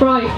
Right.